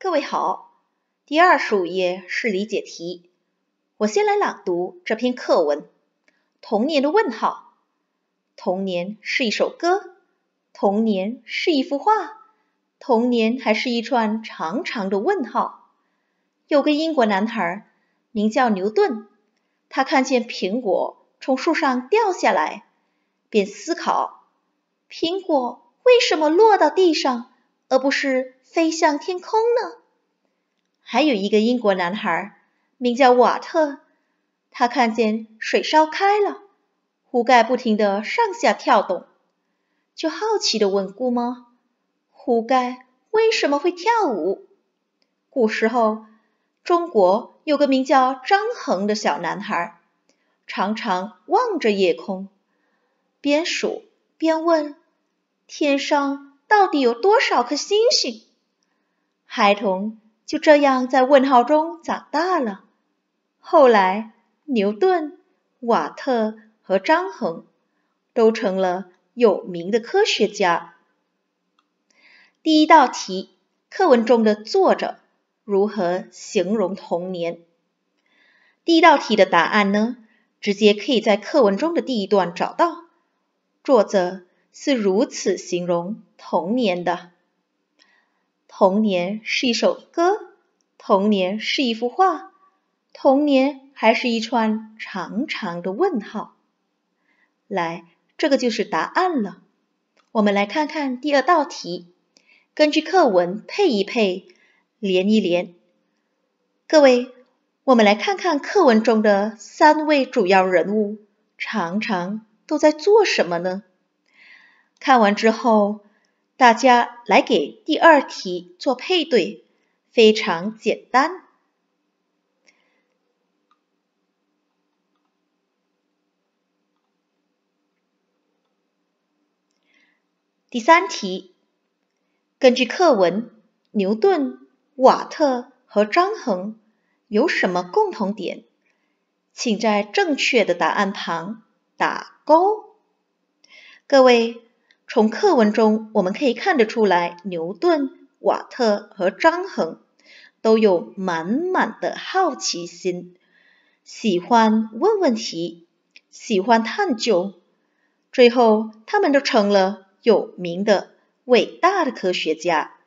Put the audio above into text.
各位好，第二十五页是理解题。我先来朗读这篇课文：童年的问号。童年是一首歌，童年是一幅画，童年还是一串长长的问号。有个英国男孩名叫牛顿，他看见苹果从树上掉下来，便思考：苹果为什么落到地上，而不是？飞向天空呢？还有一个英国男孩，名叫瓦特，他看见水烧开了，壶盖不停地上下跳动，就好奇地问姑妈：“壶盖为什么会跳舞？”古时候，中国有个名叫张衡的小男孩，常常望着夜空，边数边问：“天上到底有多少颗星星？”孩童就这样在问号中长大了。后来，牛顿、瓦特和张衡都成了有名的科学家。第一道题，课文中的作者如何形容童年？第一道题的答案呢，直接可以在课文中的第一段找到。作者是如此形容童年的。童年是一首歌，童年是一幅画，童年还是一串长长的问号。来，这个就是答案了。我们来看看第二道题，根据课文配一配，连一连。各位，我们来看看课文中的三位主要人物，常常都在做什么呢？看完之后。大家来给第二题做配对，非常简单。第三题，根据课文，牛顿、瓦特和张衡有什么共同点？请在正确的答案旁打勾。各位。从课文中我们可以看得出来，牛顿、瓦特和张衡都有满满的好奇心，喜欢问问题，喜欢探究，最后他们都成了有名的伟大的科学家。